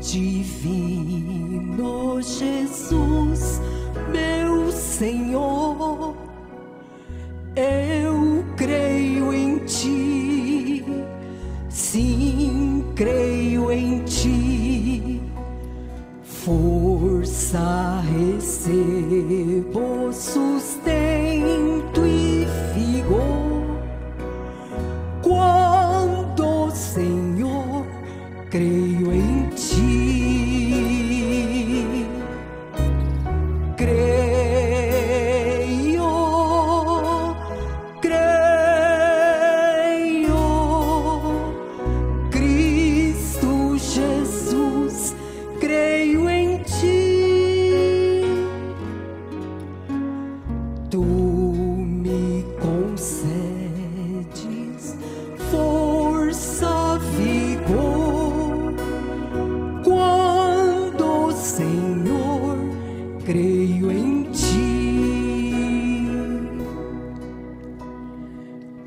divino Jesus, meu Senhor, eu creio em ti, sim, creio em ti, força recebo, sustento e vigor. Quando, Senhor, creio em ti. Creio, creio, Cristo Jesus, creio em ti. Tu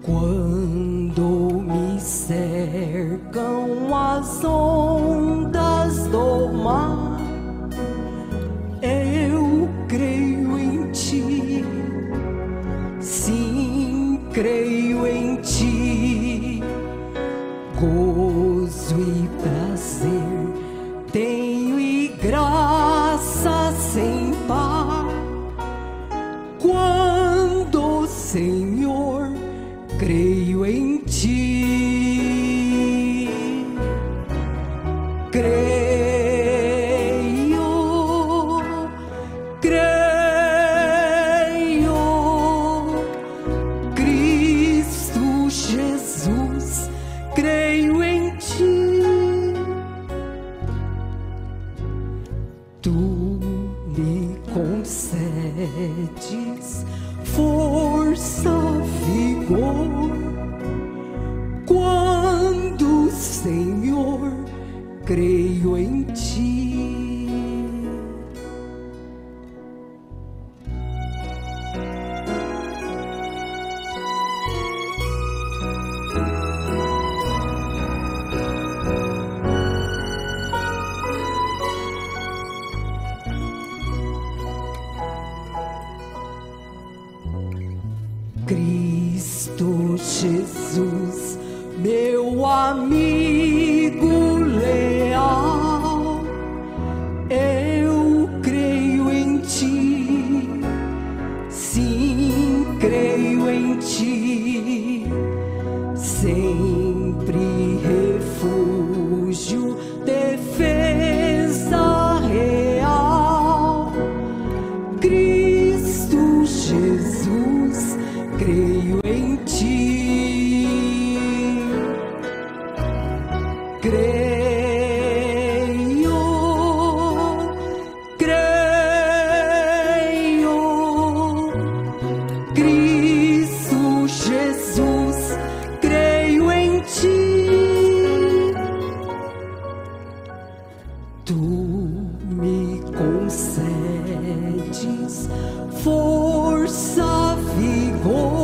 Quando me cercam as ondas do mar, eu creio em ti. Sim, creio em ti. Gozo e prazer tenho e graça sem par. Quando, Senhor, Tu me concedes Cristo Jesus, meu amigo leal, eu creio em ti, sim, creio em ti, creio em ti. Creio, creio, Cristo Jesus, creio em ti. força, vigor.